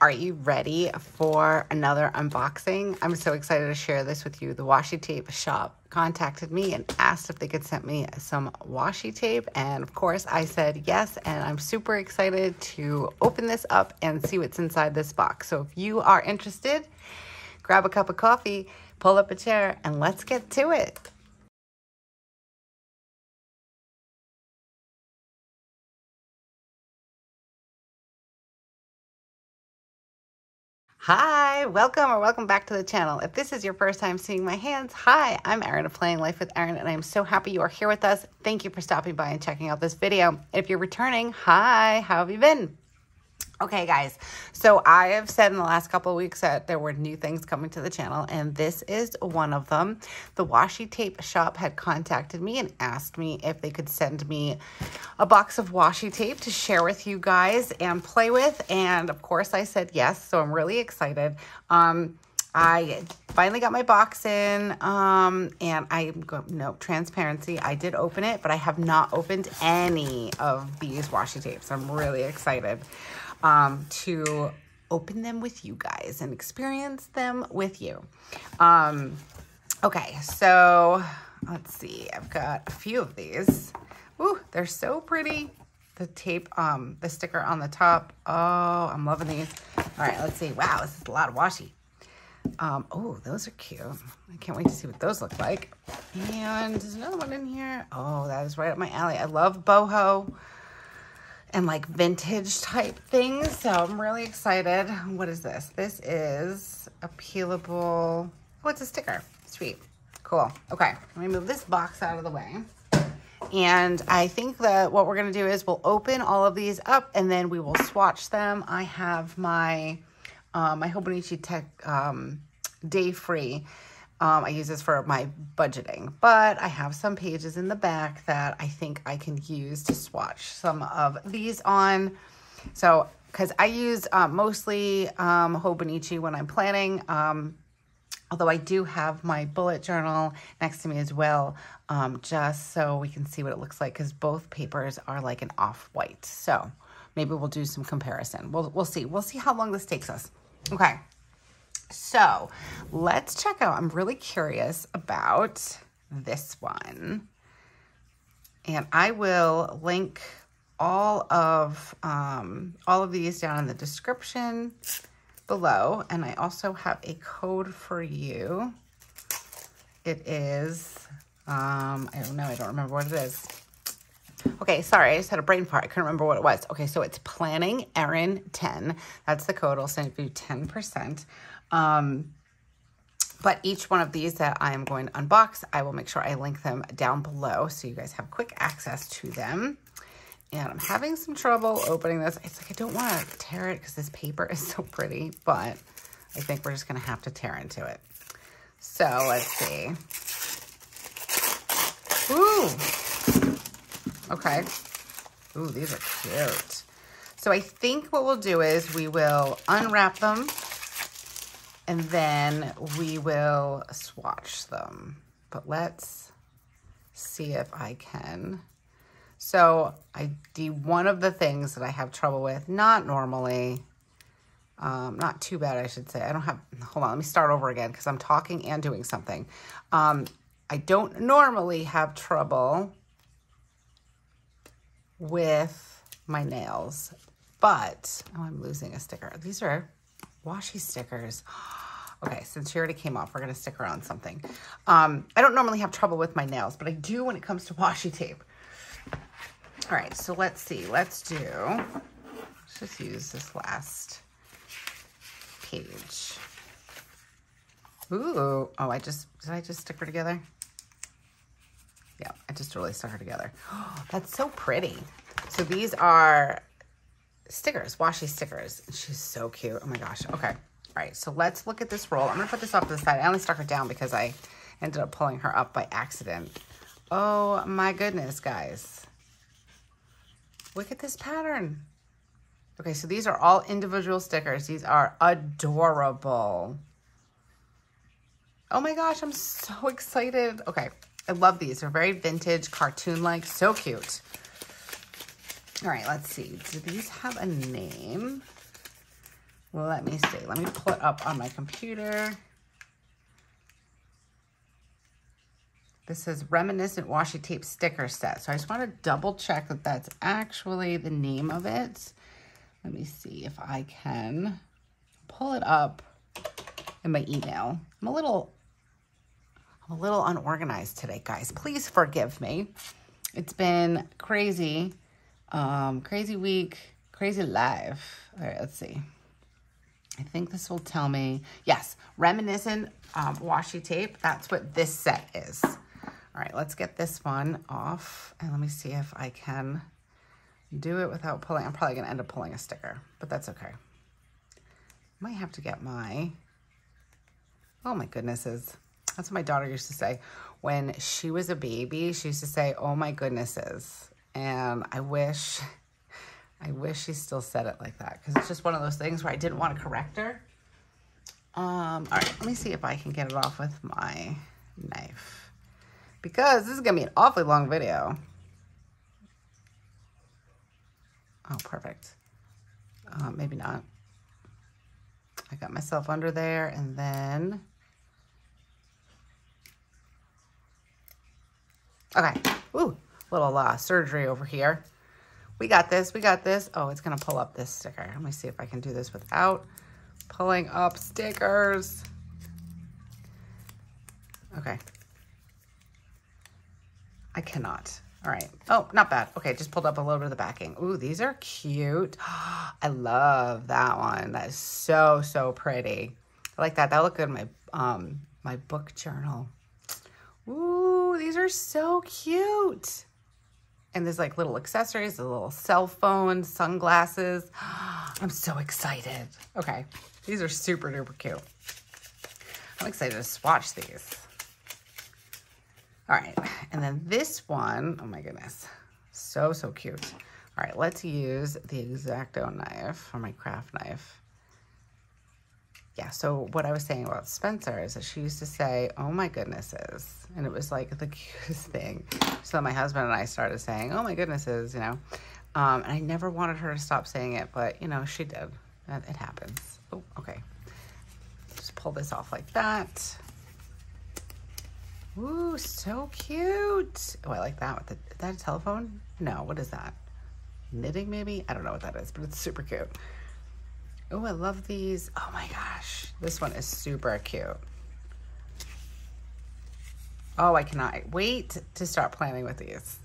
Are you ready for another unboxing? I'm so excited to share this with you. The washi tape shop contacted me and asked if they could send me some washi tape. And of course, I said yes. And I'm super excited to open this up and see what's inside this box. So if you are interested, grab a cup of coffee, pull up a chair, and let's get to it. Hi, welcome or welcome back to the channel. If this is your first time seeing my hands, hi, I'm Erin of Planning Life with Erin, and I'm so happy you are here with us. Thank you for stopping by and checking out this video. If you're returning, hi, how have you been? Okay, guys, so I have said in the last couple of weeks that there were new things coming to the channel, and this is one of them. The washi tape shop had contacted me and asked me if they could send me a box of washi tape to share with you guys and play with, and of course I said yes, so I'm really excited. Um, I finally got my box in, um, and I, no, transparency, I did open it, but I have not opened any of these washi tapes. I'm really excited um, to open them with you guys and experience them with you. Um, okay, so let's see. I've got a few of these. Ooh, they're so pretty. The tape, um, the sticker on the top. Oh, I'm loving these. All right, let's see. Wow, this is a lot of washi. Um, oh, those are cute. I can't wait to see what those look like. And there's another one in here. Oh, that is right up my alley. I love boho and like vintage type things. So I'm really excited. What is this? This is a peelable, oh, it's a sticker. Sweet. Cool. Okay, let me move this box out of the way. And I think that what we're going to do is we'll open all of these up and then we will swatch them. I have my, um, my Hobonichi Tech um, Day Free um, I use this for my budgeting, but I have some pages in the back that I think I can use to swatch some of these on. So, because I use uh, mostly um, Hobonichi when I'm planning, um, although I do have my bullet journal next to me as well, um, just so we can see what it looks like, because both papers are like an off-white. So maybe we'll do some comparison. We'll, we'll see. We'll see how long this takes us. Okay. So let's check out. I'm really curious about this one. And I will link all of um, all of these down in the description below. And I also have a code for you. It is, um, I don't know, I don't remember what it is. Okay, sorry, I just had a brain fart. I couldn't remember what it was. Okay, so it's planning Erin 10. That's the code. I'll send you 10%. Um, but each one of these that I am going to unbox, I will make sure I link them down below so you guys have quick access to them. And I'm having some trouble opening this. It's like I don't want to tear it because this paper is so pretty, but I think we're just going to have to tear into it. So let's see. Ooh. Okay. Ooh, these are cute. So I think what we'll do is we will unwrap them and then we will swatch them. But let's see if I can. So I do one of the things that I have trouble with, not normally, um, not too bad, I should say. I don't have, hold on, let me start over again because I'm talking and doing something. Um, I don't normally have trouble with my nails, but, oh, I'm losing a sticker. These are washi stickers. Okay, since she already came off, we're going to stick her on something. Um, I don't normally have trouble with my nails, but I do when it comes to washi tape. All right, so let's see. Let's do, let's just use this last page. Ooh, oh, I just, did I just stick her together? Yeah, I just totally stuck her together. Oh, that's so pretty. So these are stickers, washi stickers. She's so cute. Oh my gosh. Okay. All right, so let's look at this roll. I'm gonna put this off to the side. I only stuck her down because I ended up pulling her up by accident. Oh my goodness, guys. Look at this pattern. Okay, so these are all individual stickers. These are adorable. Oh my gosh, I'm so excited. Okay, I love these. They're very vintage, cartoon-like, so cute. All right, let's see. Do these have a name? let me see. Let me pull it up on my computer. This says Reminiscent Washi Tape Sticker Set. So I just want to double check that that's actually the name of it. Let me see if I can pull it up in my email. I'm a little, I'm a little unorganized today, guys. Please forgive me. It's been crazy, um, crazy week, crazy life. All right, let's see. I think this will tell me, yes, Reminiscent um, washi tape. That's what this set is. All right, let's get this one off and let me see if I can do it without pulling. I'm probably gonna end up pulling a sticker, but that's okay. Might have to get my, oh my goodnesses. That's what my daughter used to say. When she was a baby, she used to say, oh my goodnesses. And I wish, I wish she still said it like that because it's just one of those things where I didn't want to correct her. Um, all right, let me see if I can get it off with my knife because this is going to be an awfully long video. Oh, perfect. Uh, maybe not. I got myself under there and then... Okay. Ooh, little uh, surgery over here. We got this. We got this. Oh, it's going to pull up this sticker. Let me see if I can do this without pulling up stickers. Okay. I cannot. All right. Oh, not bad. Okay, just pulled up a little bit of the backing. Ooh, these are cute. I love that one. That is so, so pretty. I like that. That look good in my, um, my book journal. Ooh, these are so cute. And there's like little accessories, a little cell phone, sunglasses. I'm so excited. Okay, these are super duper cute. I'm excited to swatch these. All right, and then this one, oh my goodness, so, so cute. All right, let's use the X-Acto knife or my craft knife. Yeah, so what I was saying about Spencer is that she used to say, oh my goodnesses, and it was like the cutest thing. So my husband and I started saying, oh my goodnesses, you know, um, and I never wanted her to stop saying it, but you know, she did. It happens. Oh, okay. Just pull this off like that. Ooh, so cute. Oh, I like that. With the, is that a telephone? No, what is that? Knitting maybe? I don't know what that is, but it's super cute. Oh, I love these. Oh my gosh. This one is super cute. Oh, I cannot wait to start planning with these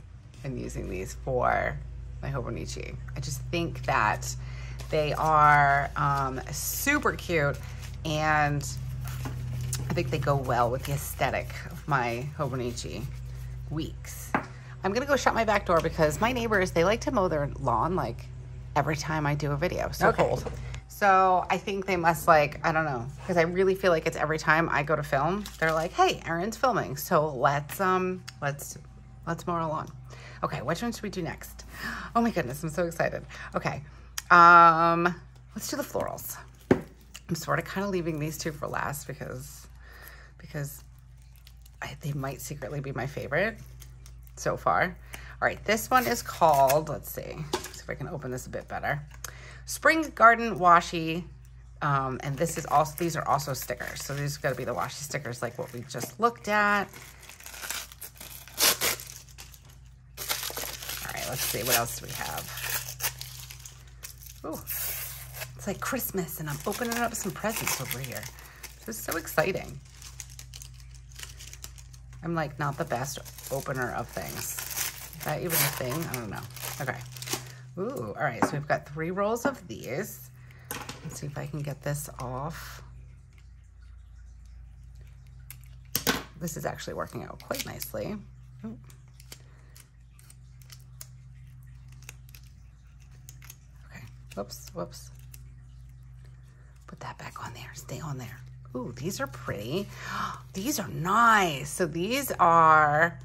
and using these for my Hobonichi. I just think that they are um, super cute and I think they go well with the aesthetic of my Hobonichi weeks. I'm gonna go shut my back door because my neighbors, they like to mow their lawn like every time I do a video. So okay. cold. So I think they must like, I don't know, because I really feel like it's every time I go to film, they're like, hey, Erin's filming. So let's, um, let's, let's mow lawn. Okay, which one should we do next? Oh my goodness, I'm so excited. Okay, um, let's do the florals. I'm sort of kind of leaving these two for last because because I, they might secretly be my favorite so far. All right, this one is called, let's see, see if I can open this a bit better. Spring Garden Washi, um, and this is also, these are also stickers. So these are gonna be the washi stickers like what we just looked at. All right, let's see, what else do we have? Ooh, it's like Christmas and I'm opening up some presents over here. This is so exciting. I'm like not the best opener of things. Is that even a thing? I don't know. Okay. Ooh, all right. So we've got three rolls of these. Let's see if I can get this off. This is actually working out quite nicely. Ooh. Okay. Whoops, whoops. Put that back on there. Stay on there. Ooh, these are pretty. These are nice. So these are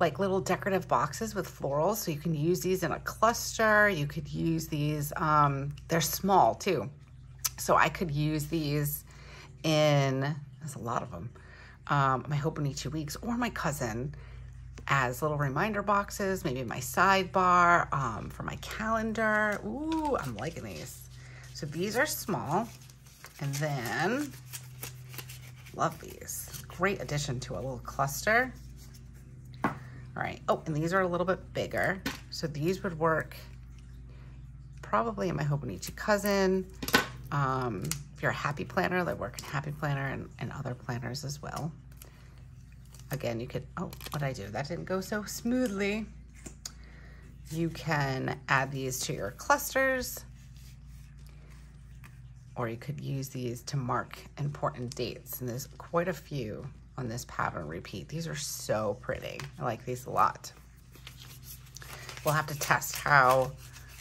like little decorative boxes with florals. So you can use these in a cluster. You could use these, um, they're small too. So I could use these in, there's a lot of them, um, my Hobonichi Weeks or my cousin as little reminder boxes, maybe my sidebar um, for my calendar. Ooh, I'm liking these. So these are small. And then, love these. Great addition to a little cluster. All right. Oh, and these are a little bit bigger. So these would work probably in my Hobonichi cousin. Um, if you're a happy planner, they work in happy planner and, and other planners as well. Again, you could, oh, what I do? That didn't go so smoothly. You can add these to your clusters or you could use these to mark important dates. And there's quite a few on this pattern repeat. These are so pretty. I like these a lot. We'll have to test how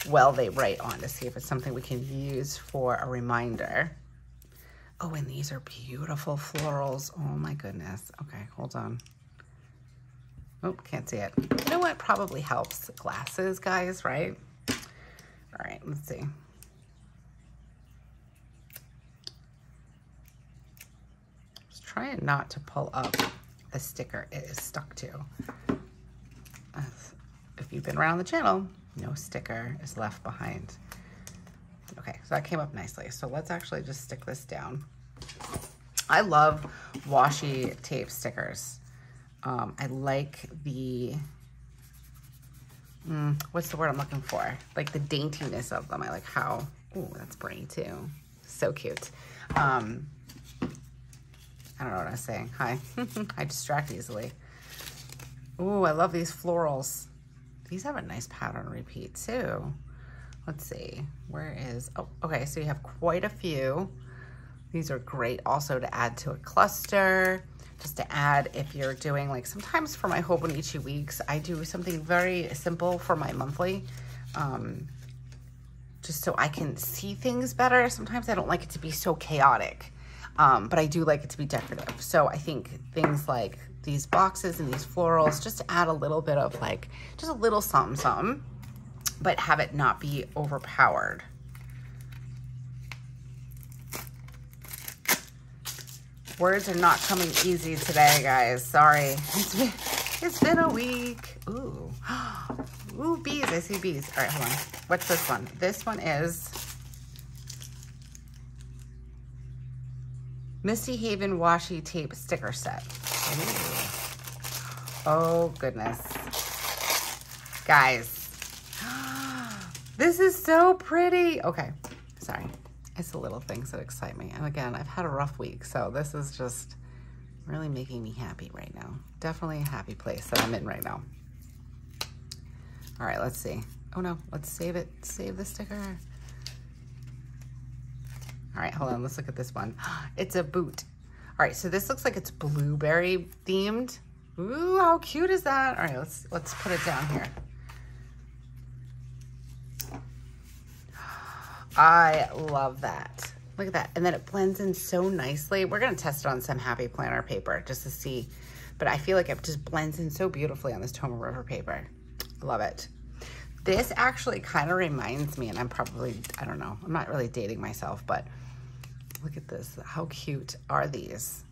well they write on to see if it's something we can use for a reminder. Oh, and these are beautiful florals. Oh my goodness. Okay, hold on. Oh, can't see it. You know what probably helps? Glasses, guys, right? All right, let's see. Trying not to pull up the sticker it is stuck to. If you've been around the channel, no sticker is left behind. Okay, so that came up nicely. So let's actually just stick this down. I love washi tape stickers. Um, I like the, mm, what's the word I'm looking for? Like the daintiness of them. I like how, oh, that's pretty too. So cute. Um, I don't know what I was saying. Hi. I distract easily. Oh, I love these florals. These have a nice pattern repeat too. Let's see, where is, oh, okay, so you have quite a few. These are great also to add to a cluster, just to add if you're doing like, sometimes for my Hobonichi weeks, I do something very simple for my monthly, um, just so I can see things better. Sometimes I don't like it to be so chaotic, um, but I do like it to be decorative. So I think things like these boxes and these florals just add a little bit of like, just a little something, something but have it not be overpowered. Words are not coming easy today, guys. Sorry. It's been, it's been a week. Ooh. Ooh, bees. I see bees. All right, hold on. What's this one? This one is Misty Haven Washi Tape Sticker Set. Ooh. Oh, goodness. Guys, this is so pretty. Okay, sorry. It's the little things that excite me. And again, I've had a rough week, so this is just really making me happy right now. Definitely a happy place that I'm in right now. All right, let's see. Oh no, let's save it. Save the sticker. All right, hold on. Let's look at this one. It's a boot. All right, so this looks like it's blueberry themed. Ooh, how cute is that? All right, let's let's put it down here. I love that. Look at that. And then it blends in so nicely. We're going to test it on some Happy Planner paper just to see. But I feel like it just blends in so beautifully on this Tomoe River paper. Love it. This actually kind of reminds me, and I'm probably, I don't know, I'm not really dating myself, but look at this. How cute are these?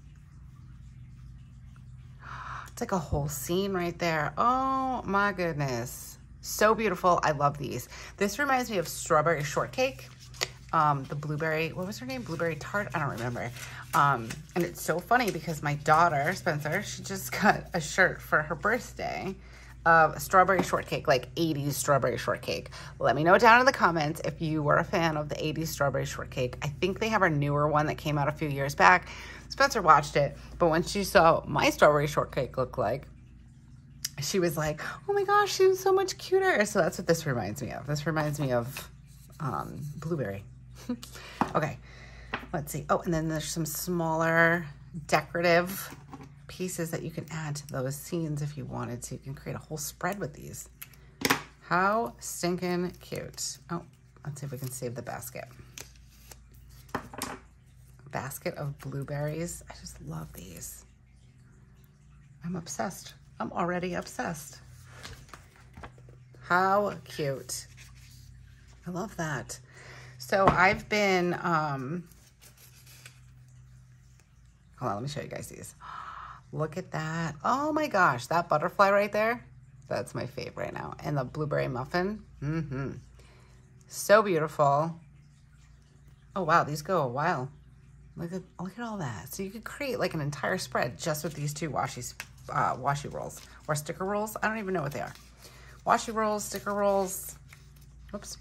It's like a whole scene right there. Oh my goodness. So beautiful. I love these. This reminds me of strawberry shortcake um, the blueberry, what was her name? Blueberry tart? I don't remember. Um, and it's so funny because my daughter, Spencer, she just got a shirt for her birthday of strawberry shortcake, like 80s strawberry shortcake. Let me know down in the comments if you were a fan of the 80s strawberry shortcake. I think they have a newer one that came out a few years back. Spencer watched it, but when she saw my strawberry shortcake look like, she was like, oh my gosh, she was so much cuter. So that's what this reminds me of. This reminds me of um, blueberry. okay, let's see. Oh, and then there's some smaller decorative pieces that you can add to those scenes if you wanted to. You can create a whole spread with these. How stinking cute. Oh, let's see if we can save the basket. Basket of blueberries. I just love these. I'm obsessed. I'm already obsessed. How cute. I love that. So I've been, um, hold on, let me show you guys these. Look at that. Oh my gosh, that butterfly right there, that's my favorite right now. And the blueberry muffin, mm-hmm. So beautiful. Oh, wow, these go a while. Look at, look at all that. So you could create like an entire spread just with these two washi, uh, washi rolls or sticker rolls. I don't even know what they are. Washi rolls, sticker rolls. Oops.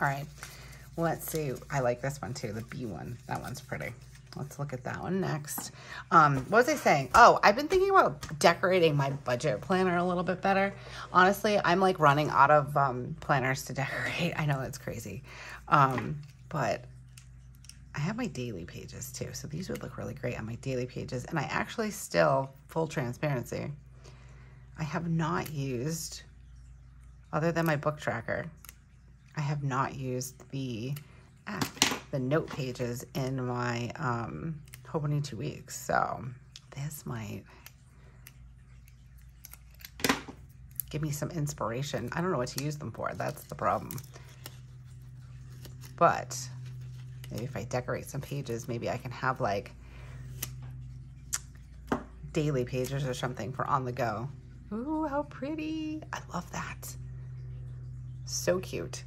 All right. Let's see. I like this one too, the B one. That one's pretty. Let's look at that one next. Um, what was I saying? Oh, I've been thinking about decorating my budget planner a little bit better. Honestly, I'm like running out of um, planners to decorate. I know that's crazy. Um, but I have my daily pages too. So these would look really great on my daily pages. And I actually still, full transparency, I have not used, other than my book tracker, I have not used the the note pages in my um, Hobonichi Weeks. So this might give me some inspiration. I don't know what to use them for. That's the problem. But maybe if I decorate some pages, maybe I can have like daily pages or something for on the go. Ooh, how pretty. I love that. So cute.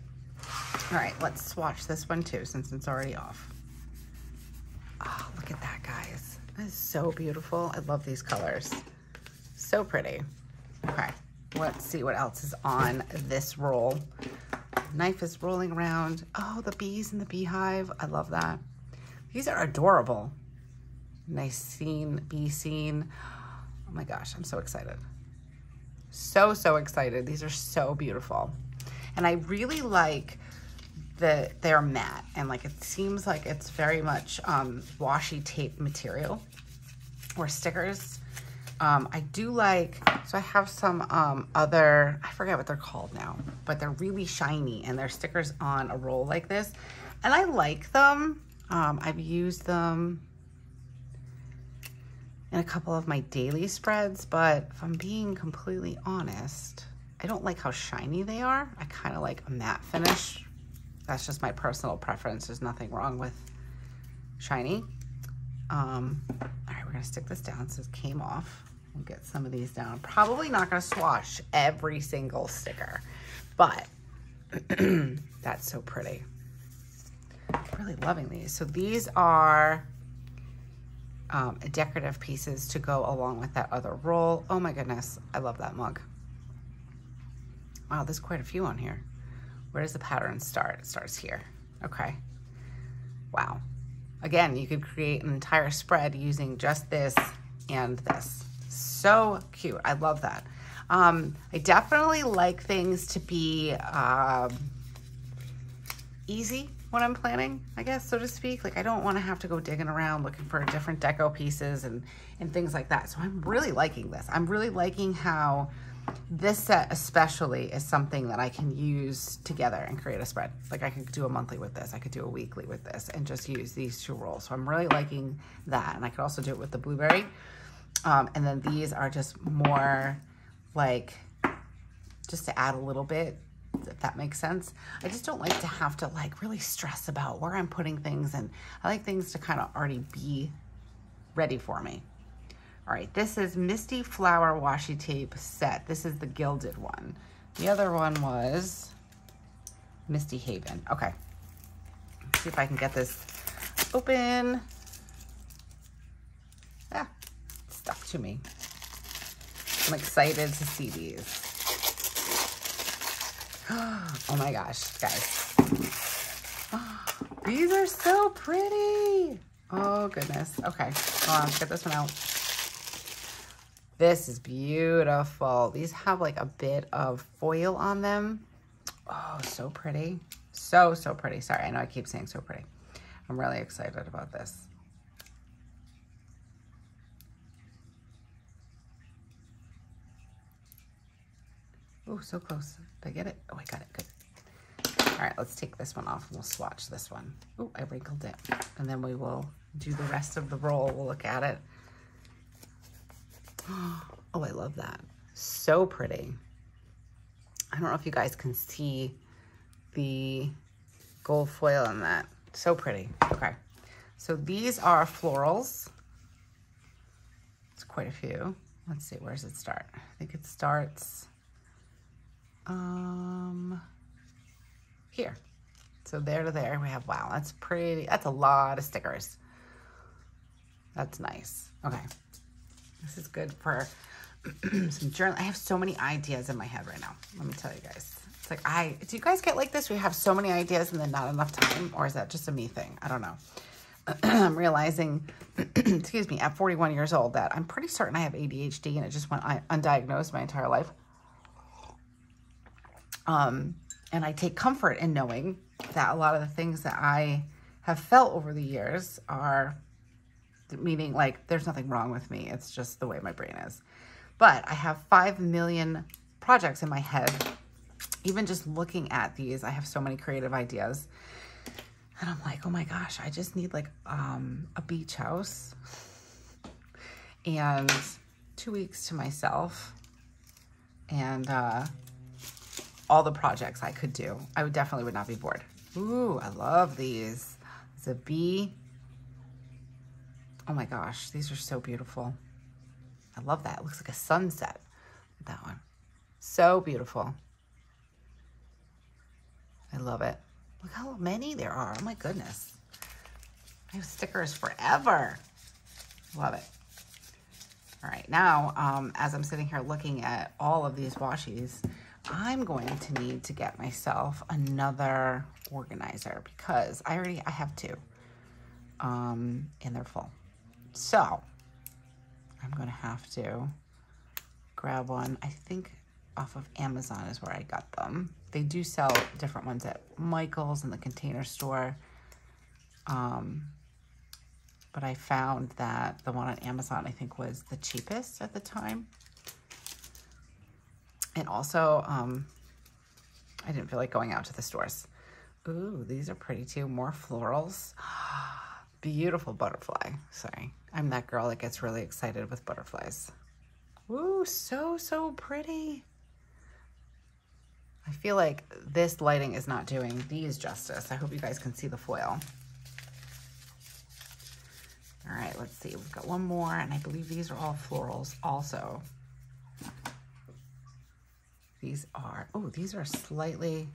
All right, let's swatch this one too since it's already off. Oh, look at that, guys. That is so beautiful. I love these colors. So pretty. Okay, let's see what else is on this roll. Knife is rolling around. Oh, the bees in the beehive. I love that. These are adorable. Nice scene, bee scene. Oh my gosh, I'm so excited. So, so excited. These are so beautiful. And I really like that they're matte and like it seems like it's very much um, washi tape material or stickers. Um, I do like, so I have some um, other, I forget what they're called now, but they're really shiny and they're stickers on a roll like this. And I like them. Um, I've used them in a couple of my daily spreads, but if I'm being completely honest, I don't like how shiny they are. I kind of like a matte finish that's just my personal preference. There's nothing wrong with shiny. Um, all right, we're gonna stick this down so it came off. We'll get some of these down. Probably not gonna swatch every single sticker, but that's so pretty. Really loving these. So these are um, decorative pieces to go along with that other roll. Oh my goodness, I love that mug. Wow, there's quite a few on here. Where does the pattern start? It starts here. Okay. Wow. Again, you could create an entire spread using just this and this. So cute. I love that. Um, I definitely like things to be um, easy when I'm planning, I guess, so to speak. Like I don't want to have to go digging around looking for different deco pieces and, and things like that. So I'm really liking this. I'm really liking how this set especially is something that I can use together and create a spread. Like I could do a monthly with this, I could do a weekly with this and just use these two rolls. So I'm really liking that. And I could also do it with the blueberry. Um, and then these are just more like, just to add a little bit, if that makes sense. I just don't like to have to like really stress about where I'm putting things and I like things to kind of already be ready for me. All right, this is Misty Flower Washi Tape Set. This is the gilded one. The other one was Misty Haven. Okay, Let's see if I can get this open. Ah, stuck to me. I'm excited to see these. Oh my gosh, guys. These are so pretty. Oh goodness. Okay, hold on, let's get this one out. This is beautiful. These have like a bit of foil on them. Oh, so pretty. So, so pretty. Sorry, I know I keep saying so pretty. I'm really excited about this. Oh, so close. Did I get it? Oh, I got it. Good. All right, let's take this one off and we'll swatch this one. Oh, I wrinkled it. And then we will do the rest of the roll. We'll look at it. Oh, I love that. So pretty. I don't know if you guys can see the gold foil in that. So pretty. Okay. So these are florals. It's quite a few. Let's see, where does it start? I think it starts um, here. So there to there, we have, wow, that's pretty, that's a lot of stickers. That's nice. Okay. This is good for some journal. I have so many ideas in my head right now. Let me tell you guys. It's like, I, do you guys get like this? We have so many ideas and then not enough time? Or is that just a me thing? I don't know. I'm realizing, excuse me, at 41 years old that I'm pretty certain I have ADHD and it just went undiagnosed my entire life. Um, and I take comfort in knowing that a lot of the things that I have felt over the years are meaning like there's nothing wrong with me. It's just the way my brain is. But I have 5 million projects in my head. Even just looking at these, I have so many creative ideas. And I'm like, oh my gosh, I just need like um, a beach house and two weeks to myself and uh, all the projects I could do. I would definitely would not be bored. Ooh, I love these. It's a bee. Oh my gosh, these are so beautiful. I love that. It looks like a sunset. That one. So beautiful. I love it. Look how many there are. Oh my goodness. I have stickers forever. Love it. All right, now, um, as I'm sitting here looking at all of these washies, I'm going to need to get myself another organizer because I already, I have two, um, and they're full. So, I'm going to have to grab one. I think off of Amazon is where I got them. They do sell different ones at Michael's and the Container Store. Um, but I found that the one on Amazon, I think, was the cheapest at the time. And also, um, I didn't feel like going out to the stores. Ooh, these are pretty too. More florals. Beautiful butterfly. Sorry. I'm that girl that gets really excited with butterflies. Ooh, so, so pretty. I feel like this lighting is not doing these justice. I hope you guys can see the foil. All right, let's see. We've got one more, and I believe these are all florals also. These are, oh, these are slightly,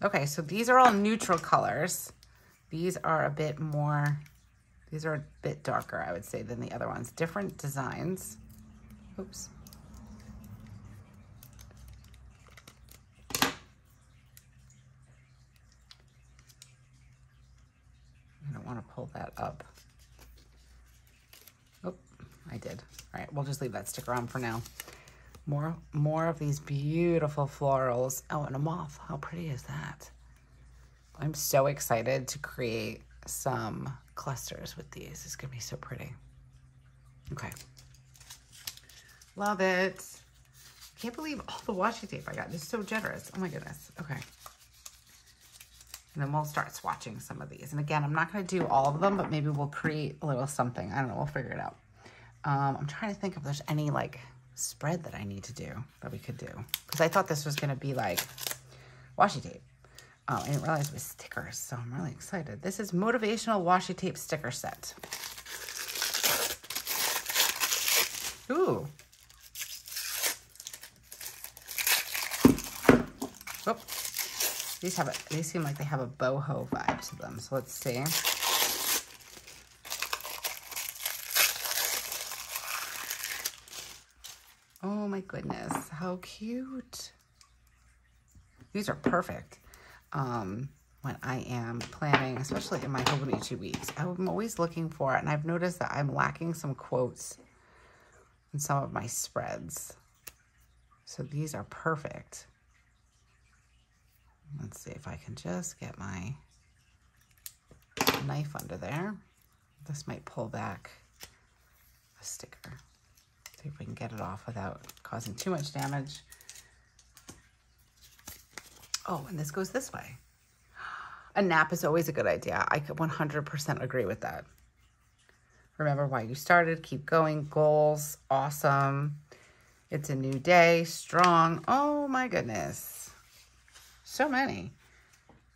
okay, so these are all neutral colors. These are a bit more, these are a bit darker, I would say, than the other ones. Different designs. Oops. I don't want to pull that up. Oh, I did. All right, we'll just leave that sticker on for now. More, more of these beautiful florals. Oh, and a moth. How pretty is that? I'm so excited to create some clusters with these. It's to be so pretty. Okay. Love it. Can't believe all the washi tape I got. This is so generous. Oh my goodness. Okay. And then we'll start swatching some of these. And again, I'm not to do all of them, but maybe we'll create a little something. I don't know. We'll figure it out. Um, I'm trying to think if there's any like spread that I need to do that we could do. Because I thought this was to be like washi tape. Um, I didn't realize it was stickers, so I'm really excited. This is Motivational Washi Tape Sticker Set. Ooh. Oh. These have a, they seem like they have a boho vibe to them. So let's see. Oh my goodness, how cute. These are perfect um, when I am planning, especially in my Hobonichi weeks. I'm always looking for, and I've noticed that I'm lacking some quotes in some of my spreads. So these are perfect. Let's see if I can just get my knife under there. This might pull back a sticker. See if we can get it off without causing too much damage. Oh, and this goes this way. A nap is always a good idea. I could 100% agree with that. Remember why you started. Keep going. Goals. Awesome. It's a new day. Strong. Oh my goodness. So many.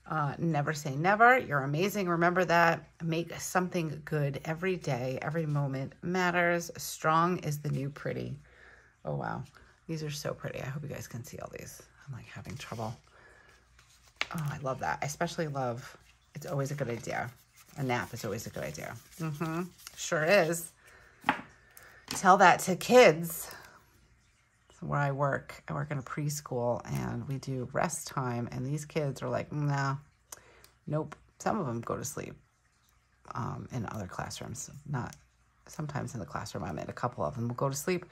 Uh, never say never. You're amazing. Remember that. Make something good every day. Every moment matters. Strong is the new pretty. Oh, wow. These are so pretty. I hope you guys can see all these. I'm like having trouble. Oh, I love that. I especially love, it's always a good idea. A nap is always a good idea. Mm-hmm. Sure is. Tell that to kids. So where I work, I work in a preschool and we do rest time. And these kids are like, no, nope. Some of them go to sleep um, in other classrooms, not sometimes in the classroom I'm in, a couple of them will go to sleep.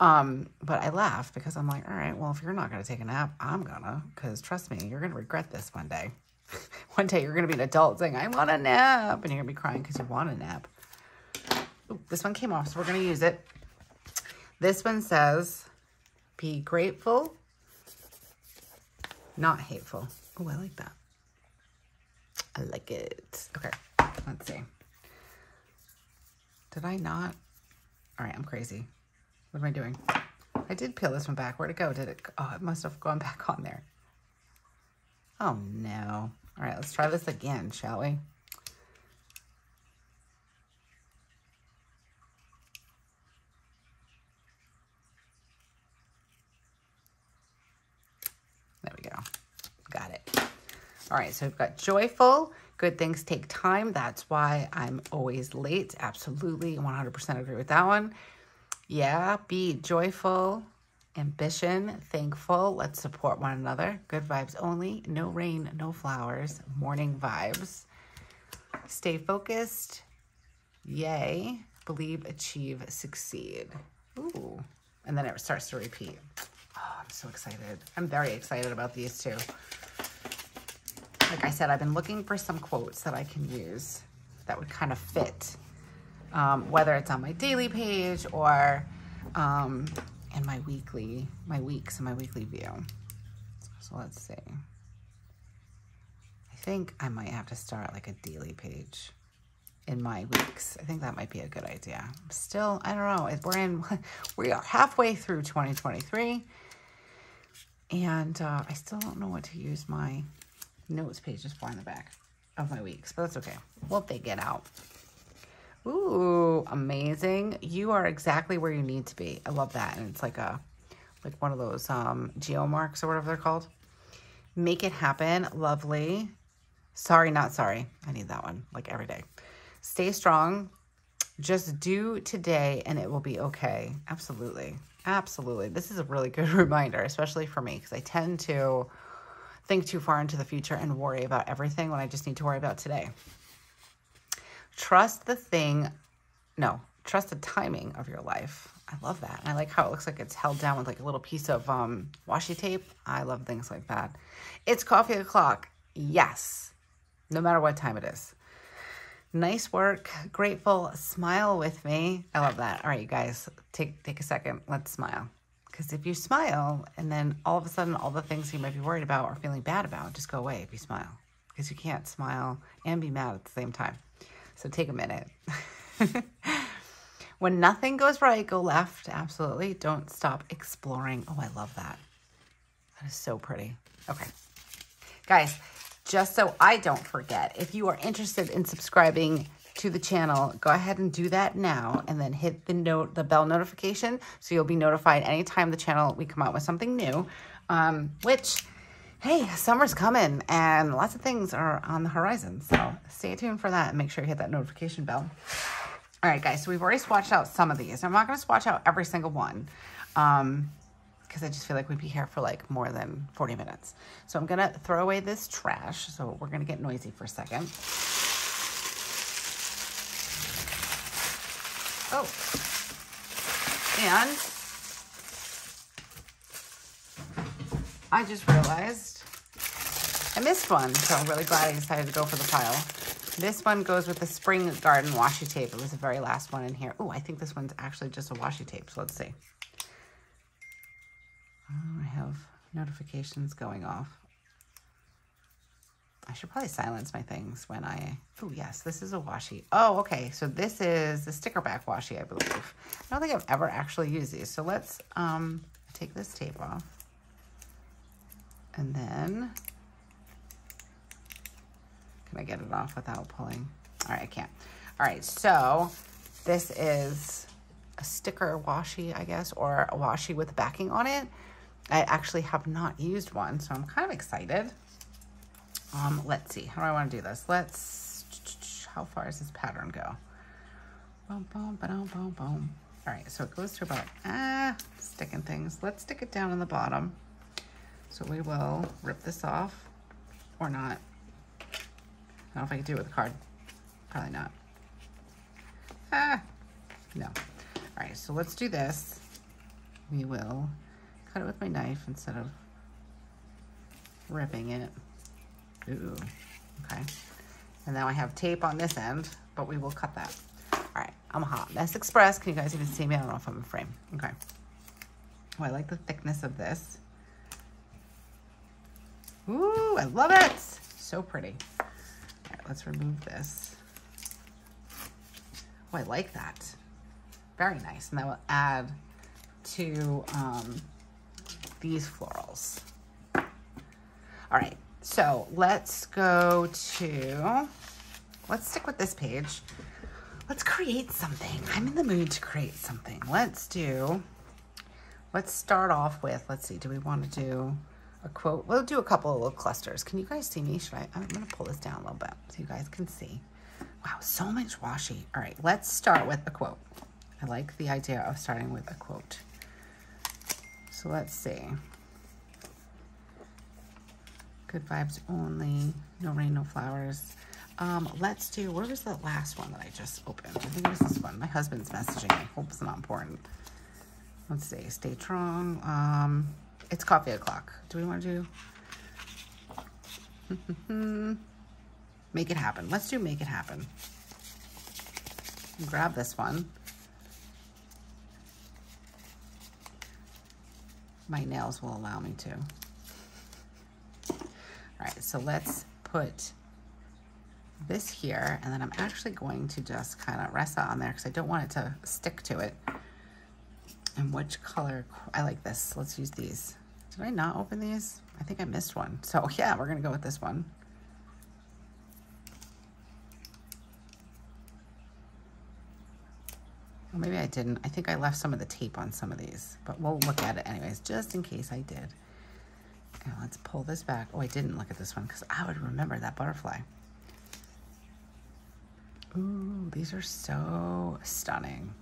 Um, but I laugh because I'm like, all right, well, if you're not going to take a nap, I'm gonna, because trust me, you're going to regret this one day. one day you're going to be an adult saying, I want a nap. And you're going to be crying because you want a nap. Ooh, this one came off, so we're going to use it. This one says, be grateful, not hateful. Oh, I like that. I like it. Okay, let's see. Did I not? All right, I'm crazy. What am I doing? I did peel this one back. Where'd it go? Did it? Oh, it must have gone back on there. Oh, no. All right, let's try this again, shall we? There we go. Got it. All right, so we've got joyful, Good things take time. That's why I'm always late. Absolutely. 100% agree with that one. Yeah. Be joyful, ambition, thankful. Let's support one another. Good vibes only. No rain, no flowers. Morning vibes. Stay focused. Yay. Believe, achieve, succeed. Ooh. And then it starts to repeat. Oh, I'm so excited. I'm very excited about these two like I said, I've been looking for some quotes that I can use that would kind of fit, um, whether it's on my daily page or um, in my weekly, my weeks and my weekly view. So let's see. I think I might have to start like a daily page in my weeks. I think that might be a good idea. Still, I don't know. We're in, we are halfway through 2023. And uh, I still don't know what to use my notes pages for in the back of my weeks, but that's okay. We'll figure it out. Ooh, amazing. You are exactly where you need to be. I love that. And it's like a, like one of those um, geo marks or whatever they're called. Make it happen. Lovely. Sorry, not sorry. I need that one like every day. Stay strong. Just do today and it will be okay. Absolutely. Absolutely. This is a really good reminder, especially for me, because I tend to think too far into the future and worry about everything when I just need to worry about today. Trust the thing, no, trust the timing of your life. I love that. And I like how it looks like it's held down with like a little piece of um, washi tape. I love things like that. It's coffee o'clock. Yes. No matter what time it is. Nice work. Grateful. Smile with me. I love that. All right, you guys, take take a second. Let's smile. Because if you smile and then all of a sudden all the things you might be worried about or feeling bad about just go away if you smile. Because you can't smile and be mad at the same time. So take a minute. when nothing goes right, go left. Absolutely. Don't stop exploring. Oh, I love that. That is so pretty. Okay. Guys, just so I don't forget, if you are interested in subscribing to the channel, go ahead and do that now and then hit the note, the bell notification so you'll be notified anytime the channel we come out with something new. Um, which, hey, summer's coming and lots of things are on the horizon. So stay tuned for that and make sure you hit that notification bell. All right, guys, so we've already swatched out some of these. I'm not going to swatch out every single one um, because I just feel like we'd be here for like more than 40 minutes. So I'm going to throw away this trash. So we're going to get noisy for a second. Oh. And I just realized I missed one, so I'm really glad I decided to go for the pile. This one goes with the Spring Garden washi tape. It was the very last one in here. Oh, I think this one's actually just a washi tape, so let's see. Oh, I have notifications going off. I should probably silence my things when I, oh yes, this is a washi. Oh, okay, so this is the sticker back washi, I believe. I don't think I've ever actually used these. So let's um, take this tape off. And then, can I get it off without pulling? All right, I can't. All right, so this is a sticker washi, I guess, or a washi with backing on it. I actually have not used one, so I'm kind of excited. Um, let's see, how do I want to do this? Let's, how far does this pattern go? Boom, boom, boom, boom, boom. All right, so it goes to about, ah, sticking things. Let's stick it down in the bottom. So we will rip this off or not. I don't know if I can do it with a card. Probably not. Ah, no. All right, so let's do this. We will cut it with my knife instead of ripping it. Ooh, okay. And now I have tape on this end, but we will cut that. All right, I'm a hot mess express. Can you guys even see me? I don't know if I'm in frame. Okay. Oh, I like the thickness of this. Ooh, I love it. So pretty. All right, let's remove this. Oh, I like that. Very nice. And that will add to um, these florals. All right, so let's go to, let's stick with this page. Let's create something. I'm in the mood to create something. Let's do, let's start off with, let's see, do we want to do a quote? We'll do a couple of little clusters. Can you guys see me? Should I, I'm to pull this down a little bit so you guys can see. Wow, so much washi. All right, let's start with a quote. I like the idea of starting with a quote. So let's see. Good vibes only. No rain, no flowers. Um, let's do, where was the last one that I just opened? I think it was this one. My husband's messaging me. Hope it's not important. Let's see. Stay strong. Um, it's coffee o'clock. Do we want to do? make it happen. Let's do make it happen. Grab this one. My nails will allow me to. All right, so let's put this here, and then I'm actually going to just kind of rest that on there because I don't want it to stick to it. And which color, I like this. Let's use these. Did I not open these? I think I missed one. So yeah, we're gonna go with this one. Well, maybe I didn't. I think I left some of the tape on some of these, but we'll look at it anyways, just in case I did. And let's pull this back. Oh, I didn't look at this one because I would remember that butterfly. Ooh, these are so stunning.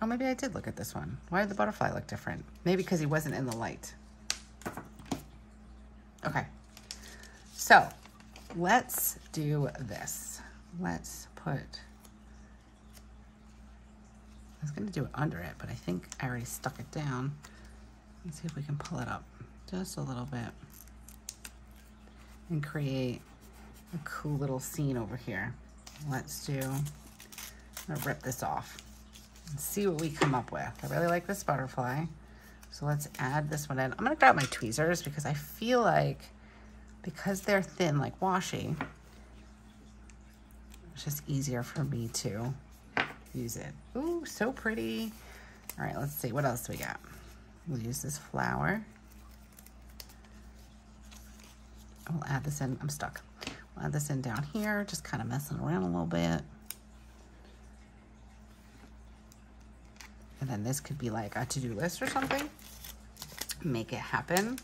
Oh, maybe I did look at this one. Why did the butterfly look different? Maybe because he wasn't in the light. Okay. So let's do this. Let's put, I was going to do it under it, but I think I already stuck it down. Let's see if we can pull it up just a little bit and create a cool little scene over here. Let's do, I'm gonna rip this off and see what we come up with. I really like this butterfly. So let's add this one in. I'm gonna grab my tweezers because I feel like because they're thin like washi, it's just easier for me to use it. Ooh, so pretty. All right, let's see, what else we got? We'll use this flower. I'll add this in, I'm stuck. We'll add this in down here, just kind of messing around a little bit. And then this could be like a to-do list or something. Make it happen.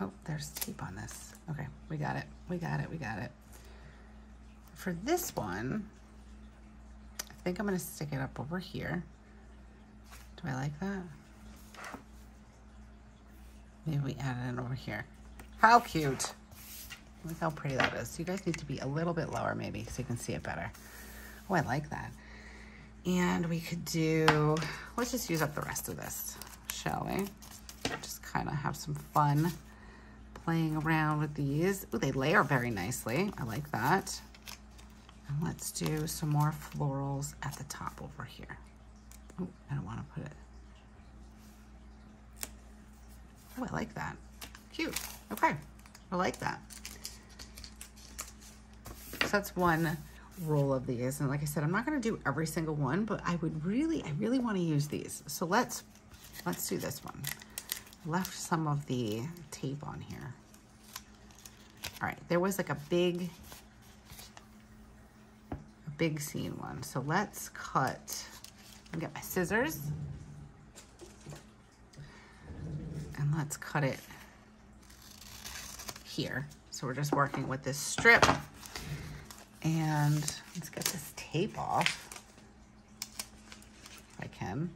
Oh, there's tape on this. Okay, we got it. We got it. We got it. For this one, I think I'm going to stick it up over here. Do I like that? Maybe we add it over here. How cute. Look how pretty that is. You guys need to be a little bit lower maybe so you can see it better. Oh, I like that. And we could do, let's just use up the rest of this, shall we? Just kind of have some fun playing around with these. Oh, they layer very nicely. I like that. And let's do some more florals at the top over here. Oh, I don't want to put it. Oh, I like that. Cute. Okay. I like that. So that's one roll of these. And like I said, I'm not going to do every single one, but I would really, I really want to use these. So let's, let's do this one. Left some of the tape on here. All right, there was like a big, a big scene one. So let's cut, I'll get my scissors. And let's cut it here. So we're just working with this strip. And let's get this tape off. If I can.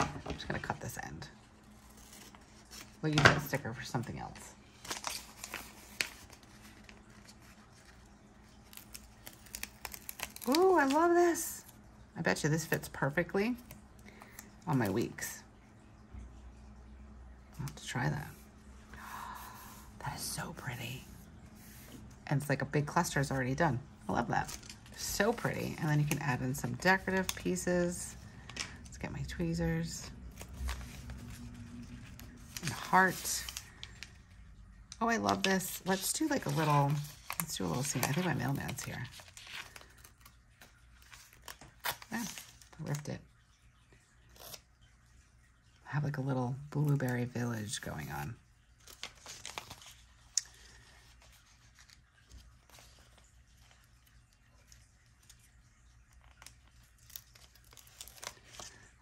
I'm just gonna cut this end. We'll use that sticker for something else. Ooh, I love this. I bet you this fits perfectly on my weeks. I'll have to try that. That is so pretty. And it's like a big cluster is already done. I love that. So pretty. And then you can add in some decorative pieces. Let's get my tweezers. And heart. Oh, I love this. Let's do like a little, let's do a little scene. I think my mailman's here. Yeah, I ripped it. Have like a little blueberry village going on.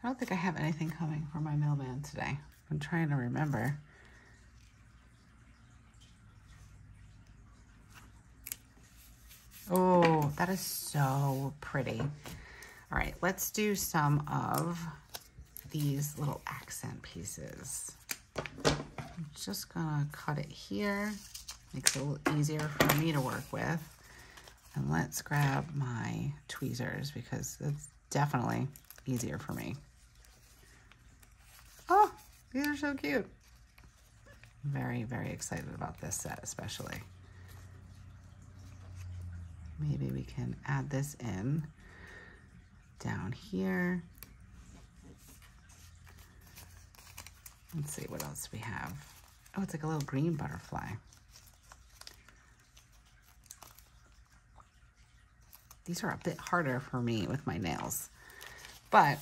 I don't think I have anything coming for my mailman today. I'm trying to remember. Oh, that is so pretty. All right, let's do some of these little accent pieces. I'm just gonna cut it here. Makes it a little easier for me to work with. And let's grab my tweezers because it's definitely easier for me. Oh, these are so cute. Very, very excited about this set especially. Maybe we can add this in down here. Let's see what else we have. Oh, it's like a little green butterfly. These are a bit harder for me with my nails, but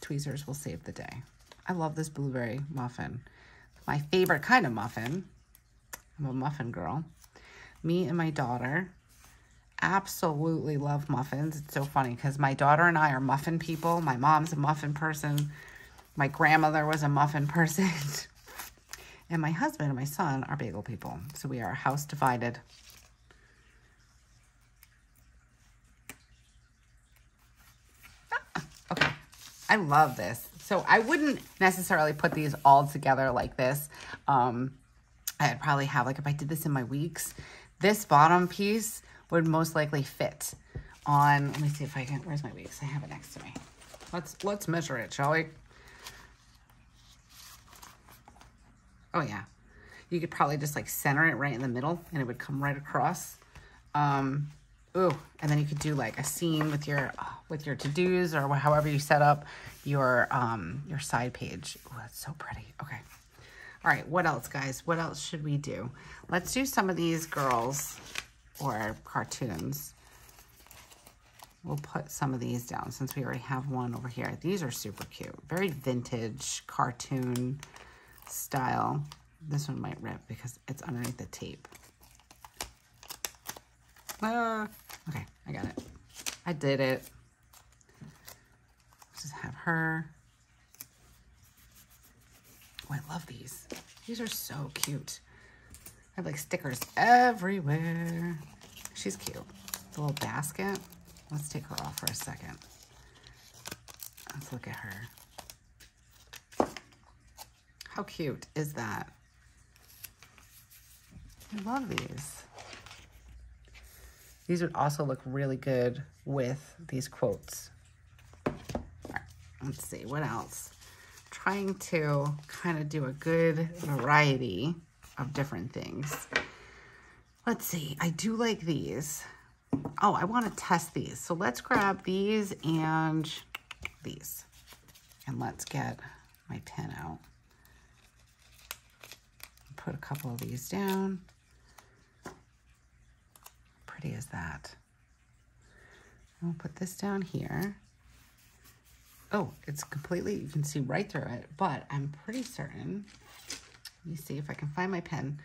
tweezers will save the day. I love this blueberry muffin. My favorite kind of muffin. I'm a muffin girl. Me and my daughter absolutely love muffins. It's so funny because my daughter and I are muffin people. My mom's a muffin person. My grandmother was a muffin person. and my husband and my son are bagel people. So we are house divided. Ah, okay, I love this. So I wouldn't necessarily put these all together like this. Um, I'd probably have, like if I did this in my weeks, this bottom piece would most likely fit on, let me see if I can, where's my weeks? I have it next to me. Let's, let's measure it, shall we? Oh yeah. You could probably just like center it right in the middle and it would come right across. Um, ooh, and then you could do like a scene with your, with your to-dos or however you set up your, um, your side page. Oh, that's so pretty. Okay. All right, what else, guys? What else should we do? Let's do some of these girls or cartoons. We'll put some of these down since we already have one over here. These are super cute. Very vintage cartoon style. This one might rip because it's underneath the tape. Uh, okay, I got it. I did it. Let's just have her. Oh, I love these. These are so cute. I have like stickers everywhere. She's cute. The little basket. Let's take her off for a second. Let's look at her. How cute is that? I love these. These would also look really good with these quotes. Right, let's see, what else? trying to kind of do a good variety of different things. Let's see, I do like these. Oh, I want to test these. So let's grab these and these. And let's get my pen out. Put a couple of these down. pretty is that? I'll put this down here. Oh, it's completely, you can see right through it, but I'm pretty certain let me see if I can find my pen.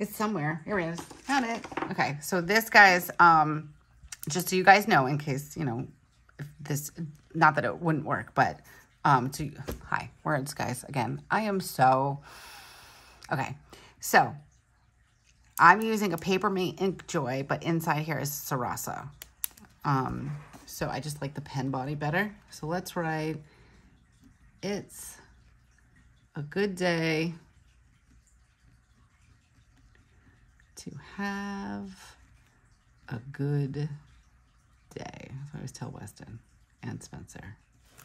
It's somewhere. Here it is. Found it. Okay, so this, guys, um, just so you guys know, in case, you know, if this, not that it wouldn't work, but, um, to, hi, words, guys, again. I am so, okay, so, I'm using a Papermate Ink Joy, but inside here is Sarasa. Um, so I just like the pen body better. So let's write, it's a good day to have a good day. So I always tell Weston and Spencer.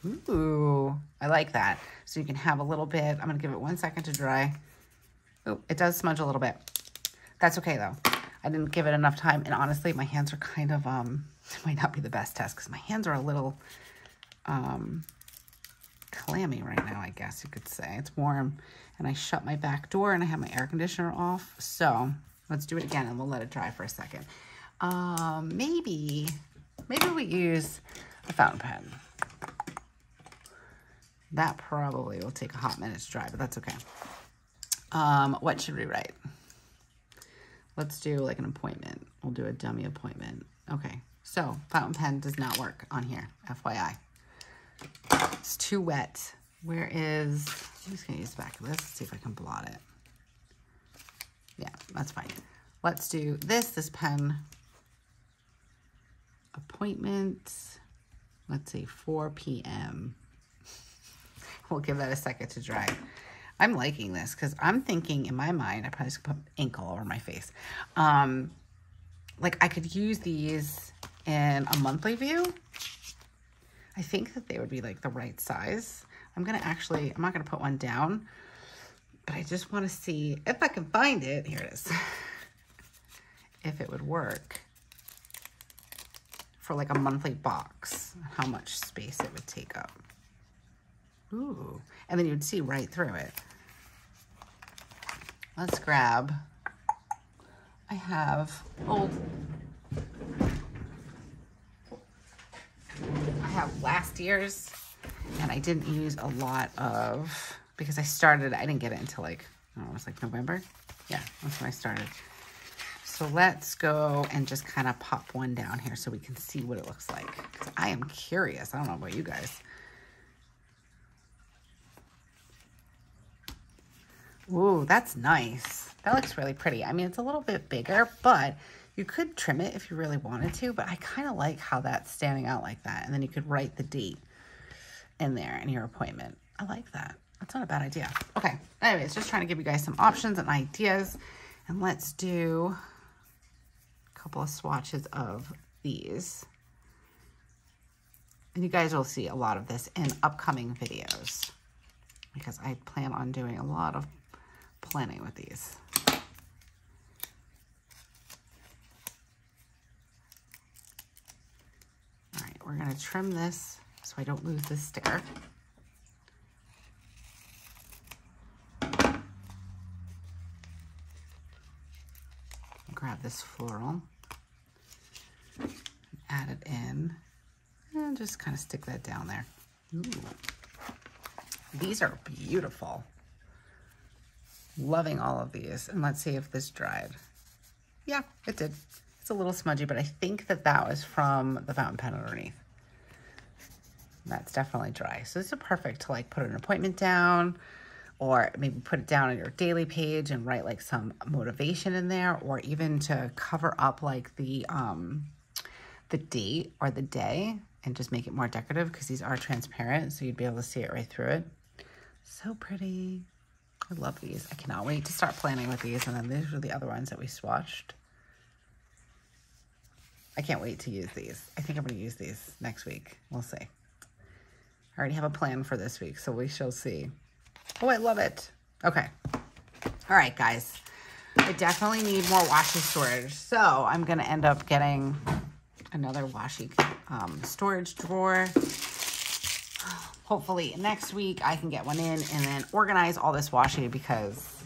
Ooh, I like that. So you can have a little bit. I'm going to give it one second to dry. It does smudge a little bit. That's okay though. I didn't give it enough time. And honestly, my hands are kind of, um, it might not be the best test because my hands are a little um, clammy right now, I guess you could say. It's warm and I shut my back door and I have my air conditioner off. So let's do it again and we'll let it dry for a second. Um, maybe, maybe we use a fountain pen. That probably will take a hot minute to dry, but that's okay. Um, what should we write? Let's do like an appointment. We'll do a dummy appointment. Okay, so fountain pen does not work on here, FYI. It's too wet. Where is, I'm just gonna use the back of this, see if I can blot it. Yeah, that's fine. Let's do this, this pen, appointment, let's say 4 p.m. We'll give that a second to dry. I'm liking this because I'm thinking in my mind, I probably should put ink all over my face. Um, like I could use these in a monthly view. I think that they would be like the right size. I'm going to actually, I'm not going to put one down, but I just want to see if I can find it. Here it is. if it would work for like a monthly box, how much space it would take up. Ooh, and then you'd see right through it. Let's grab, I have old, I have last year's, and I didn't use a lot of, because I started, I didn't get it until like, oh, it was like November. Yeah, that's when I started. So let's go and just kind of pop one down here so we can see what it looks like. I am curious. I don't know about you guys. Ooh, that's nice. That looks really pretty. I mean, it's a little bit bigger, but you could trim it if you really wanted to, but I kind of like how that's standing out like that. And then you could write the date in there in your appointment. I like that. That's not a bad idea. Okay, anyways, just trying to give you guys some options and ideas. And let's do a couple of swatches of these. And you guys will see a lot of this in upcoming videos because I plan on doing a lot of plenty with these. All right, we're gonna trim this so I don't lose this sticker. Grab this floral, add it in, and just kind of stick that down there. Ooh. These are beautiful. Loving all of these. And let's see if this dried. Yeah, it did. It's a little smudgy, but I think that that was from the fountain pen underneath. That's definitely dry. So this is perfect to like put an appointment down or maybe put it down on your daily page and write like some motivation in there or even to cover up like the um the date or the day and just make it more decorative because these are transparent so you'd be able to see it right through it. So pretty. I love these. I cannot wait to start planning with these. And then these are the other ones that we swatched. I can't wait to use these. I think I'm going to use these next week. We'll see. I already have a plan for this week, so we shall see. Oh, I love it. Okay. All right, guys. I definitely need more washi storage. So I'm going to end up getting another washi um, storage drawer hopefully next week I can get one in and then organize all this washi because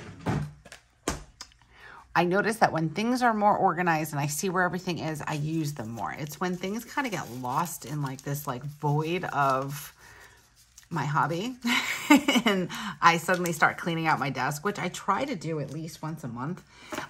I notice that when things are more organized and I see where everything is, I use them more. It's when things kind of get lost in like this like void of my hobby and I suddenly start cleaning out my desk, which I try to do at least once a month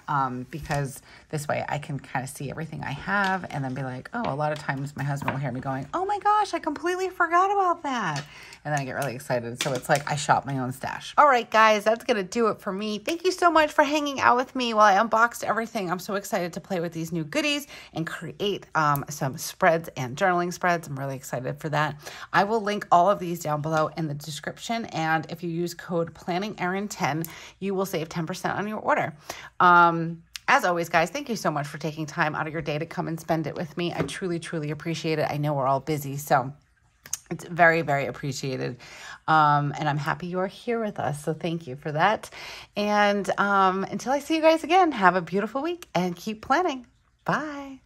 um, because this way I can kind of see everything I have and then be like, oh, a lot of times my husband will hear me going, oh my gosh, I completely forgot about that. And then I get really excited. So it's like I shop my own stash. All right, guys, that's going to do it for me. Thank you so much for hanging out with me while I unboxed everything. I'm so excited to play with these new goodies and create um, some spreads and journaling spreads. I'm really excited for that. I will link all of these down below in the description. And if you use code Planning PlanningErin10, you will save 10% on your order. Um, as always, guys, thank you so much for taking time out of your day to come and spend it with me. I truly, truly appreciate it. I know we're all busy, so it's very, very appreciated. Um, and I'm happy you are here with us. So thank you for that. And um, until I see you guys again, have a beautiful week and keep planning. Bye.